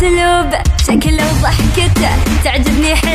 اسلوب شكله وضحكته تعجبني حلوة